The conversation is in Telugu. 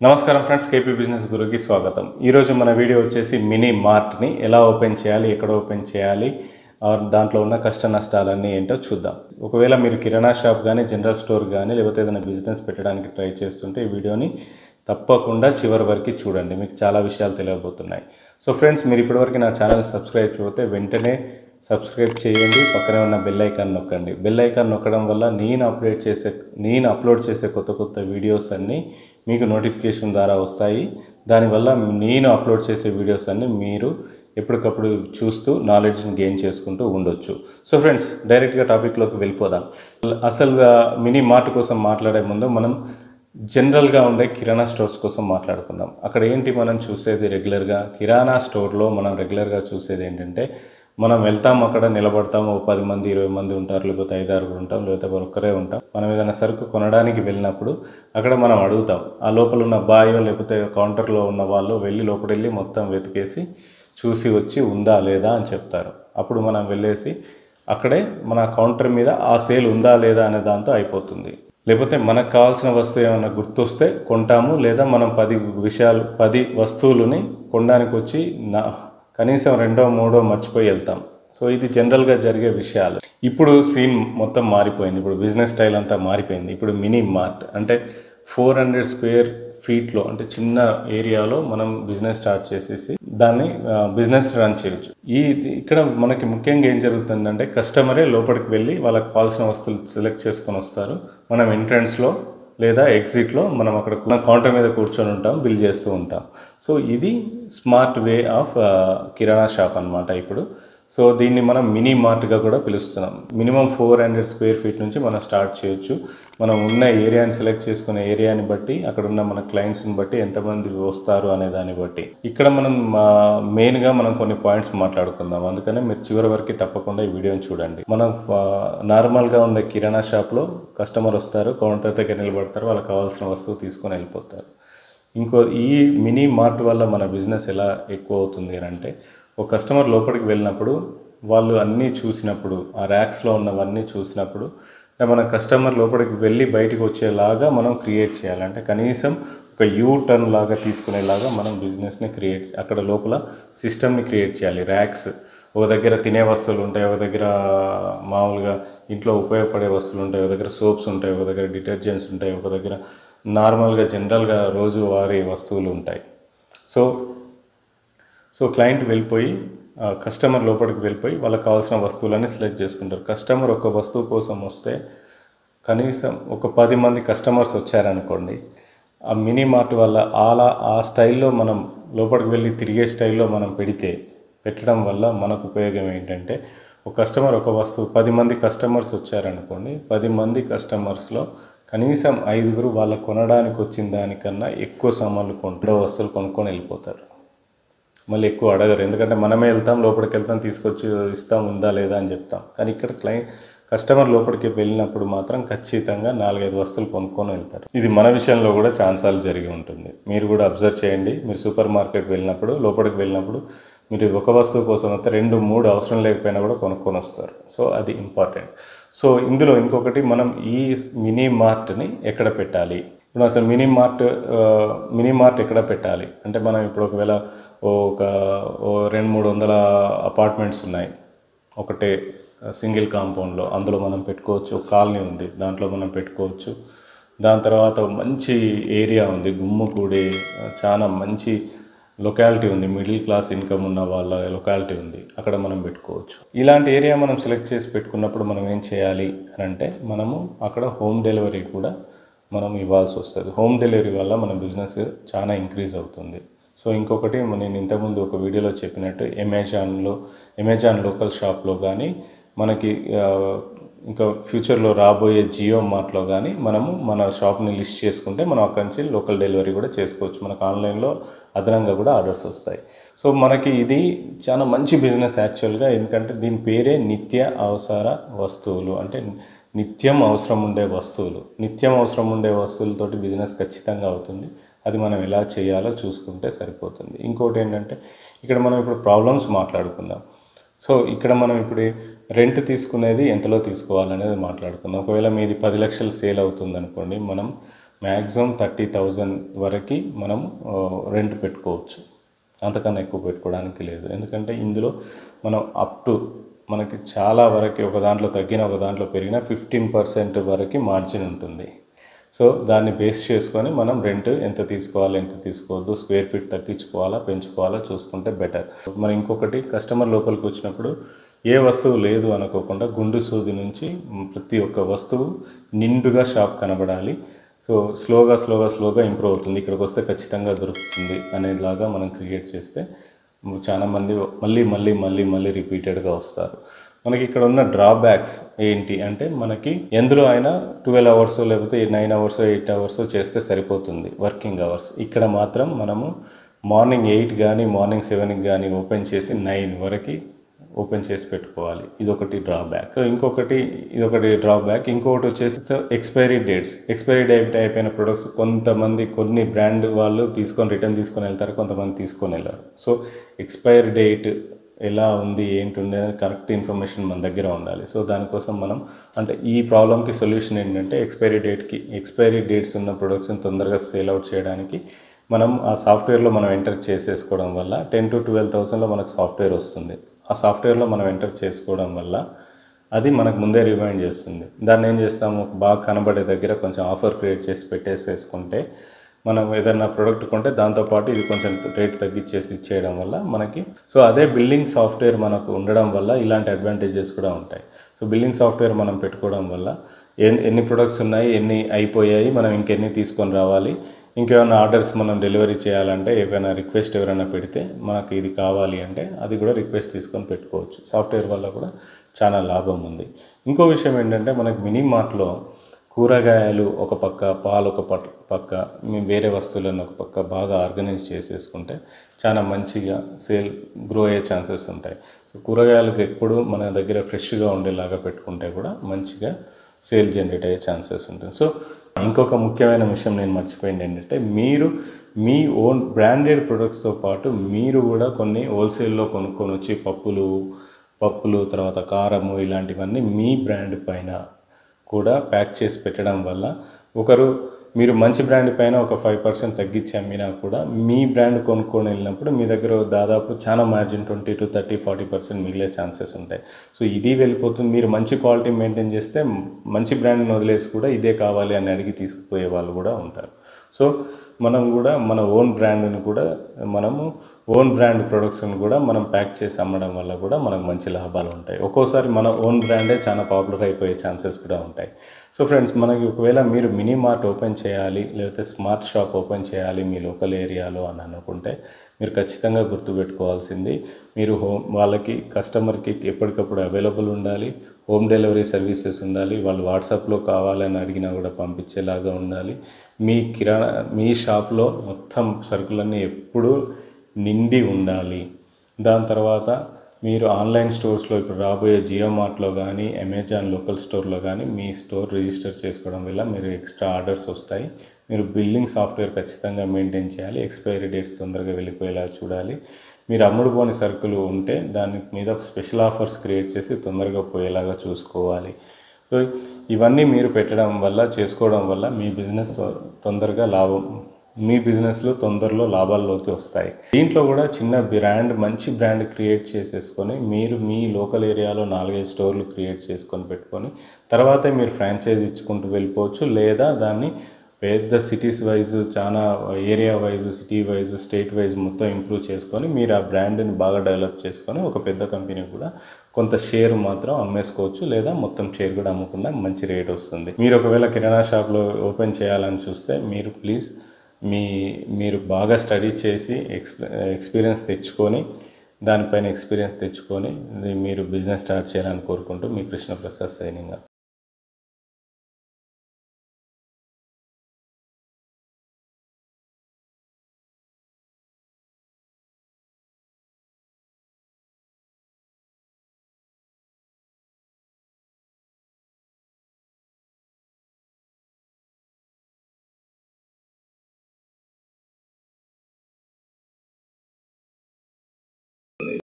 నమస్కారం ఫ్రెండ్స్ కేపీ బిజినెస్ గురుకి స్వాగతం. ఈరోజు మన వీడియో వచ్చేసి మినీ మార్ట్ని ఎలా ఓపెన్ చేయాలి ఎక్కడ ఓపెన్ చేయాలి దాంట్లో ఉన్న కష్ట నష్టాలన్నీ ఏంటో చూద్దాం. ఒకవేళ మీరు కిరాణా షాప్ కానీ జనరల్ స్టోర్ కానీ లేకపోతే ఏదైనా బిజినెస్ పెట్టడానికి ట్రై చేస్తుంటే ఈ వీడియోని తప్పకుండా చివరి వరకు చూడండి. మీకు చాలా విషయాలు తెలియబోతున్నాయి. సో ఫ్రెండ్స్ మీరు ఇప్పటివరకు నా ఛానల్ సబ్స్క్రైబ్ చేయకపోతే వెంటనే సబ్స్క్రైబ్ చేయండి. పక్కనే ఉన్న బెల్ ఐకాన్ నొక్కండి. బెల్ ఐకాన్ నొక్కడం వల్ల నేను అప్డేట్ చేసే నేను అప్లోడ్ చేసే కొత్త కొత్త వీడియోస్ అన్నీ మీకు నోటిఫికేషన్ ద్వారా వస్తాయి. దానివల్ల నేను అప్లోడ్ చేసే వీడియోస్ అన్నీ మీరు ఎప్పటికప్పుడు చూస్తూ నాలెడ్జ్ని గెయిన్ చేసుకుంటూ ఉండొచ్చు. సో ఫ్రెండ్స్ డైరెక్ట్గా టాపిక్లోకి వెళ్ళిపోదాం. అసలుగా మినీ మార్ట్ కోసం మాట్లాడే ముందు మనం జనరల్గా ఉండే కిరాణా స్టోర్స్ కోసం మాట్లాడుకుందాం. అక్కడ ఏంటి మనం చూసేది రెగ్యులర్గా కిరాణా స్టోర్లో మనం రెగ్యులర్గా చూసేది ఏంటంటే మనం వెళ్తాం అక్కడ నిలబడతాం ఓ పది మంది ఇరవై మంది ఉంటారు లేకపోతే ఐదు ఆరుగురు ఉంటాం లేకపోతే ఒక్కరే ఉంటాం. మనం ఏదైనా సరుకు కొనడానికి వెళ్ళినప్పుడు అక్కడ మనం అడుగుతాం. ఆ లోపల ఉన్న బాయో లేకపోతే కౌంటర్లో ఉన్న వాళ్ళు వెళ్ళి లోపల వెళ్ళి మొత్తం వెతికేసి చూసి వచ్చి ఉందా లేదా అని చెప్తారు. అప్పుడు మనం వెళ్ళేసి అక్కడే మన కౌంటర్ మీద ఆ సేల్ ఉందా లేదా అనే దాంతో అయిపోతుంది. లేకపోతే మనకు కావాల్సిన వస్తువు ఏమైనా గుర్తొస్తే కొంటాము లేదా మనం పది విషయాలు పది వస్తువులని కొనడానికి వచ్చి నా కనీసం రెండో మూడో మర్చిపోయి వెళ్తాం. సో ఇది జనరల్గా జరిగే విషయాలు. ఇప్పుడు సీన్ మొత్తం మారిపోయింది. ఇప్పుడు బిజినెస్ స్టైల్ అంతా మారిపోయింది. ఇప్పుడు మినీ మార్ట్ అంటే ఫోర్ హండ్రెడ్ స్క్వేర్ ఫీట్లో అంటే చిన్న ఏరియాలో మనం బిజినెస్ స్టార్ట్ చేసేసి దాన్ని బిజినెస్ రన్ చేయొచ్చు. ఈ ఇక్కడ మనకి ముఖ్యంగా ఏం జరుగుతుందంటే కస్టమరే లోపలికి వెళ్ళి వాళ్ళకి కావాల్సిన వస్తువులు సెలెక్ట్ చేసుకొని వస్తారు. మనం ఎంట్రన్స్లో లేదా ఎగ్జిట్లో మనం అక్కడ కౌంటర్ మీద కూర్చొని ఉంటాం బిల్ చేస్తూ ఉంటాం. సో ఇది smart way of kirana shop అన్నమాట ఇప్పుడు. సో దీన్ని మనం మినీ మార్ట్గా కూడా పిలుస్తున్నాం. Minimum four hundred square feet నుంచి మనం స్టార్ట్ చేయొచ్చు. మనం ఉన్న ఏరియాని సెలెక్ట్ చేసుకునే ఏరియాని బట్టి అక్కడ ఉన్న మన క్లయింట్స్ని బట్టి ఎంతమంది వస్తారు అనే దాన్ని బట్టి. ఇక్కడ మనం మెయిన్గా మనం కొన్ని పాయింట్స్ మాట్లాడుకుందాం. అందుకనే మీరు చివరి వరకు తప్పకుండా ఈ వీడియోని చూడండి. మనం నార్మల్గా ఉన్న కిరాణా షాప్లో కస్టమర్ వస్తారు కౌంటర్ దగ్గర నిలబడతారు వాళ్ళకి కావాల్సిన వస్తువు తీసుకొని వెళ్ళిపోతారు. ఇంకో ఈ మినీ మార్ట్ వల్ల మన బిజినెస్ ఎలా ఎక్కువ అవుతుంది అని అంటే ఒక కస్టమర్ లోపలికి వెళ్ళినప్పుడు వాళ్ళు అన్నీ చూసినప్పుడు ఆ ర్యాక్స్లో ఉన్నవన్నీ చూసినప్పుడు మన కస్టమర్ లోపలికి వెళ్ళి బయటికి వచ్చేలాగా మనం క్రియేట్ చేయాలి. అంటే కనీసం ఒక యూ టర్న్ లాగా తీసుకునేలాగా మనం బిజినెస్ని క్రియేట్ అక్కడ లోపల సిస్టమ్ని క్రియేట్ చేయాలి. ర్యాక్స్ ఒక దగ్గర తినే వస్తువులు ఉంటాయి ఒక దగ్గర మామూలుగా ఇంట్లో ఉపయోగపడే వస్తువులు ఉంటాయి ఒక దగ్గర సోప్స్ ఉంటాయి ఒక దగ్గర డిటర్జెంట్స్ ఉంటాయి ఒక దగ్గర నార్మల్గా జనరల్గా రోజువారీ వస్తువులు ఉంటాయి. సో సో క్లయింట్ వెళ్ళిపోయి కస్టమర్ లోపలికి వెళ్ళిపోయి వాళ్ళకి కావాల్సిన వస్తువులన్నీ సెలెక్ట్ చేసుకుంటారు. కస్టమర్ ఒక వస్తువు కోసం వస్తే కనీసం ఒక పది మంది కస్టమర్స్ వచ్చారనుకోండి ఆ మినీ మార్ట్ వల్ల అలా ఆ స్టైల్లో మనం లోపలికి వెళ్ళి తిరిగే స్టైల్లో మనం పెడితే పెట్టడం వల్ల మనకు ఉపయోగం ఏంటంటే ఒక కస్టమర్ ఒక వస్తువు పది మంది కస్టమర్స్ వచ్చారనుకోండి పది మంది కస్టమర్స్లో కనీసం ఐదుగురు వాళ్ళ కొనడానికి వచ్చిన దానికన్నా ఎక్కువ సామాన్లు కొంటే వస్తువులు కొనుక్కొని వెళ్ళిపోతారు. మళ్ళీ ఎక్కువ అడగరు. ఎందుకంటే మనమే వెళ్తాం లోపలికి వెళ్తాం తీసుకొచ్చి ఇస్తాం ఉందా లేదా అని చెప్తాం. కానీ ఇక్కడ క్లయింట్ కస్టమర్ లోపలికి వెళ్ళినప్పుడు మాత్రం ఖచ్చితంగా నాలుగైదు వస్తువులు కొనుక్కొని వెళ్తారు. ఇది మన విషయంలో కూడా ఛాన్సాలు జరిగి ఉంటుంది. మీరు కూడా అబ్జర్వ్ చేయండి. మీరు సూపర్ మార్కెట్ వెళ్ళినప్పుడు లోపలికి వెళ్ళినప్పుడు మీరు ఒక వస్తువు కోసం అయితే రెండు మూడు అవసరం లేకపోయినా కూడా కొనుక్కొని వస్తారు. సో అది ఇంపార్టెంట్ సో ఇందులో ఇంకొకటి మనం ఈ మినీ మార్ట్ని ఎక్కడ పెట్టాలి? ఇప్పుడు అసలు మినీ మార్ట్ మినీ మార్ట్ ఎక్కడ పెట్టాలి? అంటే మనం ఇప్పుడు ఒకవేళ ఒక ఓ రెండు మూడు వందల అపార్ట్మెంట్స్ ఉన్నాయి. ఒకటే సింగిల్ కాంపౌండ్లో. అందులో మనం పెట్టుకోవచ్చు ఒక కాలనీ ఉంది దాంట్లో మనం పెట్టుకోవచ్చు. దాని తర్వాత మంచి ఏరియా ఉంది గుమ్ముకూడి చాలా మంచి లొకాలిటీ ఉంది. మిడిల్ క్లాస్ ఇన్కమ్ ఉన్న వాళ్ళ లొకాలిటీ ఉంది అక్కడ మనం పెట్టుకోవచ్చు. ఇలాంటి ఏరియా మనం సెలెక్ట్ చేసి పెట్టుకున్నప్పుడు మనం ఏం చేయాలి అని అంటే మనము అక్కడ హోమ్ డెలివరీ కూడా మనం ఇవ్వాల్సి వస్తుంది. హోమ్ డెలివరీ వల్ల మన బిజినెస్ చాలా ఇంక్రీజ్ అవుతుంది. సో ఇంకొకటి నేను ఇంతకుముందు ఒక వీడియోలో చెప్పినట్టు అమెజాన్లో అమెజాన్ లోకల్ షాప్లో కానీ మనకి ఇంకా ఫ్యూచర్లో రాబోయే జియో మార్ట్లో కానీ మనము మన షాప్ని లిస్ట్ చేసుకుంటే మనం అక్కడి నుంచి లోకల్ డెలివరీ కూడా చేసుకోవచ్చు. మనకు ఆన్లైన్లో అదనంగా కూడా ఆర్డర్స్ వస్తాయి. సో మనకి ఇది చాలా మంచి బిజినెస్ యాక్చువల్గా. ఎందుకంటే దీని పేరే నిత్య అవసర వస్తువులు. అంటే నిత్యం అవసరం ఉండే వస్తువులు. నిత్యం అవసరం ఉండే వస్తువులతోటి బిజినెస్ ఖచ్చితంగా అవుతుంది. అది మనం ఎలా చేయాలో చూసుకుంటే సరిపోతుంది. ఇంకోటి ఏంటంటే ఇక్కడ మనం ఇప్పుడు ప్రాబ్లమ్స్ మాట్లాడుకుందాం. సో ఇక్కడ మనం ఇప్పుడు రెంట్ తీసుకునేది ఎంతలో తీసుకోవాలనేది మాట్లాడుకుందాం. ఒకవేళ మీది పది లక్షలు సేల్ అవుతుంది అనుకోండి మనం మ్యాక్సిమం థర్టీ థౌజండ్ వరకు మనం రెంట్ పెట్టుకోవచ్చు. అంతకన్నా ఎక్కువ పెట్టుకోవడానికి లేదు. ఎందుకంటే ఇందులో మనం అప్ టు మనకి చాలా వరకు ఒక దాంట్లో తగ్గిన ఒక దాంట్లో పెరిగిన ఫిఫ్టీన్ పర్సెంట్ వరకు మార్జిన్ ఉంటుంది. సో దాన్ని బేస్ చేసుకొని మనం రెంట్ ఎంత తీసుకోవాలి ఎంత తీసుకోవద్దు స్క్వేర్ ఫీట్ తగ్గించుకోవాలా పెంచుకోవాలా చూసుకుంటే బెటర్ మరి ఇంకొకటి కస్టమర్ లోపలికి వచ్చినప్పుడు ఏ వస్తువు లేదు అనుకోకుండా గుండు సూది నుంచి ప్రతి ఒక్క వస్తువు నిండుగా షాప్ కనబడాలి. సో స్లోగా స్లోగా స్లోగా ఇంప్రూవ్ అవుతుంది. ఇక్కడికి వస్తే ఖచ్చితంగా దొరుకుతుంది అనేలాగా మనం క్రియేట్ చేస్తే చాలా మంది మళ్ళీ మళ్ళీ మళ్ళీ మళ్ళీ రిపీటెడ్గా వస్తారు. మనకి ఇక్కడ ఉన్న డ్రాబ్యాక్స్ ఏంటి అంటే మనకి ఎందులో అయినా ట్వెల్వ్ అవర్స్ లేకపోతే నైన్ అవర్స్ ఎయిట్ అవర్స్ చేస్తే సరిపోతుంది వర్కింగ్ అవర్స్ ఇక్కడ మాత్రం మనము మార్నింగ్ ఎయిట్ కానీ మార్నింగ్ సెవెన్కి కానీ ఓపెన్ చేసి నైన్ వరకు ఓపెన్ చేసి పెట్టుకోవాలి. ఇదొకటి డ్రాబ్యాక్ సో ఇంకొకటి ఇదొకటి డ్రాబ్యాక్ ఇంకొకటి వచ్చేసి ఎక్స్పైరీ డేట్స్ ఎక్స్పైరీ డేట్ అయిపోయిన ప్రొడక్ట్స్ కొంతమంది కొన్ని బ్రాండ్ వాళ్ళు తీసుకొని రిటర్న్ తీసుకొని వెళ్తారు కొంతమంది తీసుకొని వెళ్ళారు. సో ఎక్స్పైరీ డేట్ ఎలా ఉంది ఏంటి ఉంది అనేది కరెక్ట్ ఇన్ఫర్మేషన్ మన దగ్గర ఉండాలి. సో దానికోసం మనం అంటే ఈ ప్రాబ్లమ్కి సొల్యూషన్ ఏంటంటే ఎక్స్పైరీ డేట్కి ఎక్స్పైరీ డేట్స్ ఉన్న ప్రొడక్ట్స్ని తొందరగా సేల్ అవుట్ చేయడానికి మనం ఆ సాఫ్ట్వేర్లో మనం ఎంటర్ చేసేసుకోవడం వల్ల టెన్ టు ట్వెల్వ్ థౌసండ్లో మనకు సాఫ్ట్వేర్ వస్తుంది. ఆ సాఫ్ట్వేర్లో మనం ఎంటర్ చేసుకోవడం వల్ల అది మనకు ముందే రిమైండ్ చేస్తుంది. దాన్ని ఏం చేస్తాము? బాగా కనబడే దగ్గర కొంచెం ఆఫర్ క్రియేట్ చేసి పెట్టేసేసుకుంటే మనం ఏదైనా ప్రోడక్ట్ కొంటే దాంతోపాటు ఇది కొంచెం రేట్ తగ్గించేసి ఇచ్చేయడం వల్ల మనకి సో అదే బిల్డింగ్ సాఫ్ట్వేర్ మనకు ఉండడం వల్ల ఇలాంటి అడ్వాంటేజెస్ కూడా ఉంటాయి. సో బిల్డింగ్ సాఫ్ట్వేర్ మనం పెట్టుకోవడం వల్ల ఎన్ని ఎన్ని ప్రొడక్ట్స్ ఉన్నాయి ఎన్ని అయిపోయాయి మనం ఇంకెన్ని తీసుకొని రావాలి ఇంకేమైనా ఆర్డర్స్ మనం డెలివరీ చేయాలంటే ఏమైనా రిక్వెస్ట్ ఎవరైనా పెడితే మనకి ఇది కావాలి అంటే అది కూడా రిక్వెస్ట్ తీసుకొని పెట్టుకోవచ్చు. సాఫ్ట్వేర్ వల్ల కూడా చాలా లాభం ఉంది. ఇంకో విషయం ఏంటంటే మనకి మినీ మార్ట్లో కూరగాయలు ఒక పక్క పాలు ఒక పట్ పక్క మీ వేరే వస్తువులను ఒక పక్క బాగా ఆర్గనైజ్ చేసేసుకుంటే చాలా మంచిగా సేల్ గ్రో అయ్యే ఛాన్సెస్ ఉంటాయి. సో కూరగాయలకు ఎప్పుడు మన దగ్గర ఫ్రెష్గా ఉండేలాగా పెట్టుకుంటే కూడా మంచిగా సేల్ జనరేట్ అయ్యే ఛాన్సెస్ ఉంటుంది సో ఇంకొక ముఖ్యమైన విషయం నేను మర్చిపోయింది ఏంటంటే మీరు మీ ఓన్ బ్రాండెడ్ ప్రొడక్ట్స్తో పాటు మీరు కూడా కొన్ని హోల్సేల్లో కొనుక్కొని వచ్చి పప్పులు పప్పులు తర్వాత కారము ఇలాంటివన్నీ మీ బ్రాండ్ పైన కూడా ప్యాక్ చేసి పెట్టడం వల్ల ఒకరు మీరు మంచి బ్రాండ్ పైన ఒక ఫైవ్ పర్సెంట్ తగ్గించి అమ్మినా కూడా మీ బ్రాండ్ కొనుక్కొని వెళ్ళినప్పుడు మీ దగ్గర దాదాపు చాలా margin twenty to thirty forty percent మిగిలే ఛాన్సెస్ ఉంటాయి. సో ఇది వెళ్ళిపోతుంది. మీరు మంచి క్వాలిటీ మెయింటైన్ చేస్తే మంచి బ్రాండ్ని వదిలేసి కూడా ఇదే కావాలి అని అడిగి తీసుకుపోయే వాళ్ళు కూడా ఉంటారు. సో మనం కూడా మన ఓన్ బ్రాండ్ని కూడా మనము ఓన్ బ్రాండ్ ప్రొడక్ట్స్ని కూడా మనం ప్యాక్ చేసి అమ్మడం వల్ల కూడా మనకు మంచి లాభాలు ఉంటాయి. ఒక్కోసారి మన ఓన్ బ్రాండే చాలా పాపులర్ అయిపోయే ఛాన్సెస్ కూడా ఉంటాయి. సో ఫ్రెండ్స్ మనకి ఒకవేళ మీరు మినీ మార్ట్ ఓపెన్ చేయాలి లేకపోతే స్మార్ట్ షాప్ ఓపెన్ చేయాలి మీ లోకల్ ఏరియాలో అని అనుకుంటే మీరు ఖచ్చితంగా గుర్తుపెట్టుకోవాల్సింది మీరు హోమ్ వాళ్ళకి కస్టమర్కి ఎప్పటికప్పుడు అవైలబుల్ ఉండాలి హోమ్ డెలివరీ సర్వీసెస్ ఉండాలి వాళ్ళు వాట్సాప్లో కావాలని అడిగినా కూడా పంపించేలాగా ఉండాలి. మీ కిరాణా మీ షాప్లో మొత్తం సరుకులన్నీ ఎప్పుడూ నిండి ఉండాలి. దాని తర్వాత మీరు ఆన్లైన్ స్టోర్స్లో ఇప్పుడు రాబోయే జియో మార్ట్లో కానీ అమెజాన్ లోకల్ స్టోర్లో కానీ మీ స్టోర్ రిజిస్టర్ చేసుకోవడం వల్ల మీరు ఎక్స్ట్రా ఆర్డర్స్ వస్తాయి. మీరు బిల్లింగ్ సాఫ్ట్వేర్ ఖచ్చితంగా మెయింటైన్ చేయాలి. ఎక్స్పైరీ డేట్స్ తొందరగా వెళ్ళిపోయేలా చూడాలి. మీరు అమ్ముడు పోని సరుకులు ఉంటే దాని మీద స్పెషల్ ఆఫర్స్ క్రియేట్ చేసి తొందరగా పోయేలాగా చూసుకోవాలి. సో ఇవన్నీ మీరు పెట్టడం వల్ల చేసుకోవడం వల్ల మీ బిజినెస్ తొందరగా లాభం మీ బిజినెస్లో తొందరలో లాభాల్లోకి వస్తాయి. దీంట్లో కూడా చిన్న బ్రాండ్ మంచి బ్రాండ్ క్రియేట్ చేసేసుకొని మీరు మీ లోకల్ ఏరియాలో నాలుగైదు స్టోర్లు క్రియేట్ చేసుకొని పెట్టుకొని తర్వాతే మీరు ఫ్రాంచైజ్ ఇచ్చుకుంటూ వెళ్ళిపోవచ్చు. లేదా దాన్ని పెద్ద సిటీస్ వైజ్ చాలా area wise city wise state wise మొత్తం ఇంప్రూవ్ చేసుకొని మీరు ఆ బ్రాండ్ని బాగా డెవలప్ చేసుకొని ఒక పెద్ద కంపెనీ కూడా కొంత షేర్ మాత్రం అమ్మేసుకోవచ్చు. లేదా మొత్తం షేర్ కూడా అమ్ముకున్నా మంచి రేట్ వస్తుంది. మీరు ఒకవేళ కిరాణా షాప్లో ఓపెన్ చేయాలని చూస్తే మీరు ప్లీజ్ మీ మీరు బాగా స్టడీ చేసి ఎక్స్ ఎక్స్పీరియన్స్ తెచ్చుకొని దానిపైన ఎక్స్పీరియన్స్ తెచ్చుకొని మీరు బిజినెస్ స్టార్ట్ చేయాలని కోరుకుంటూ మీ కృష్ణప్రసాద్ సైనింగ్